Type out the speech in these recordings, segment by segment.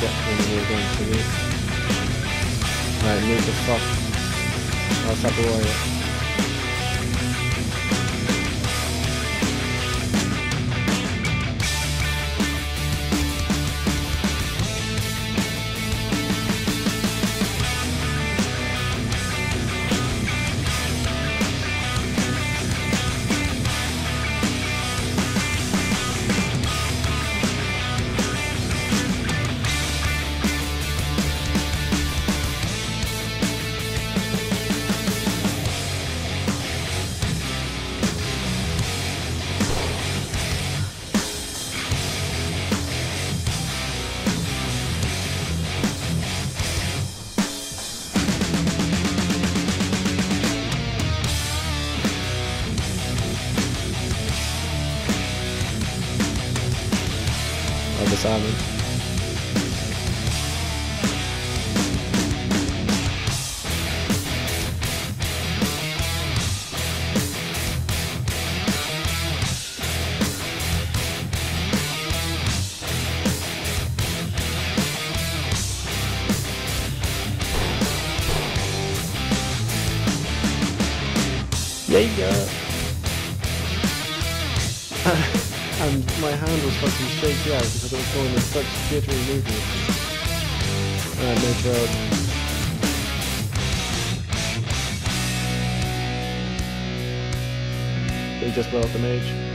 back here and I can get one of you again for me. Right, move the fuck. I'll stop the warrior. Simon. Yeah. and my hand was fucking shaky out because I was going in such jittery movement. And I tried. They just brought the mage.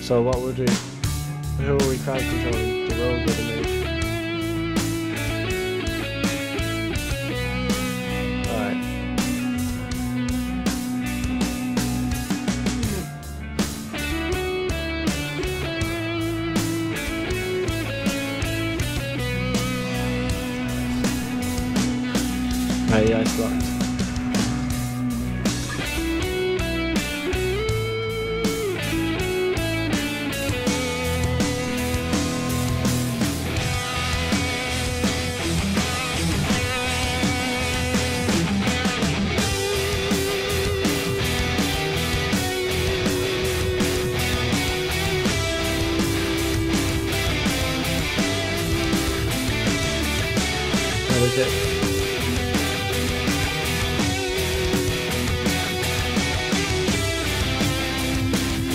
So what we... Do? Who are we crowd controlling? The rogue or the mage? Sucked. Was it.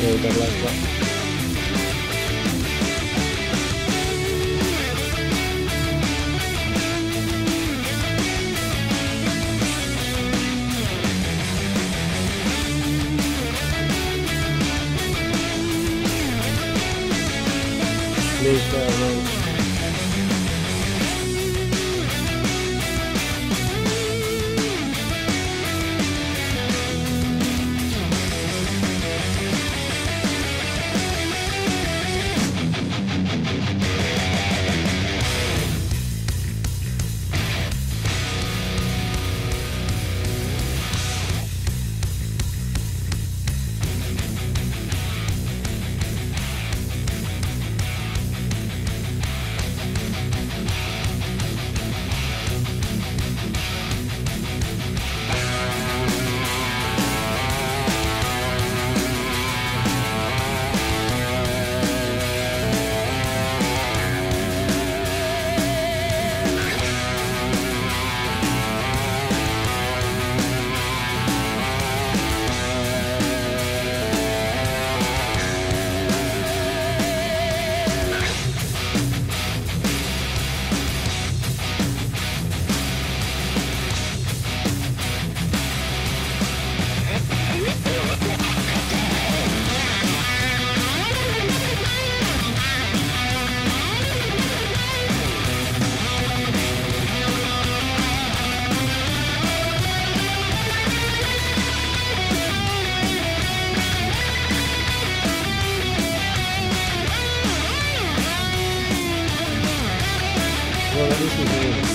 Double over. Leave Really?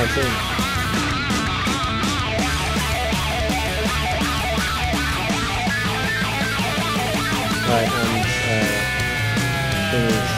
Yeah. Right, and uh,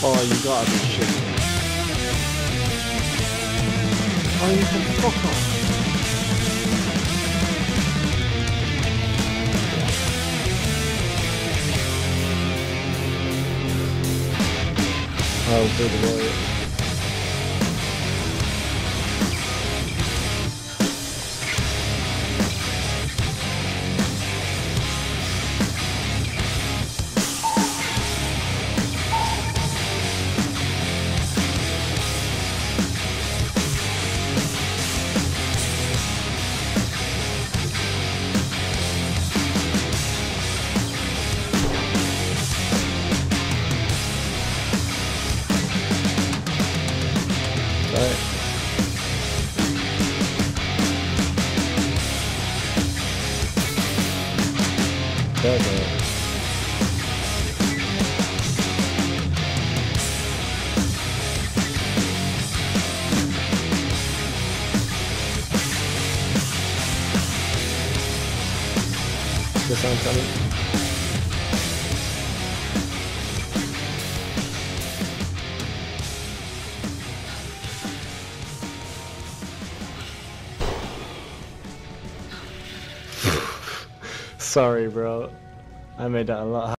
Oh, you gotta be shitting me. Are you from Stockholm? Oh, good lord. Right. We go. The sound coming. Sorry, bro. I made that a lot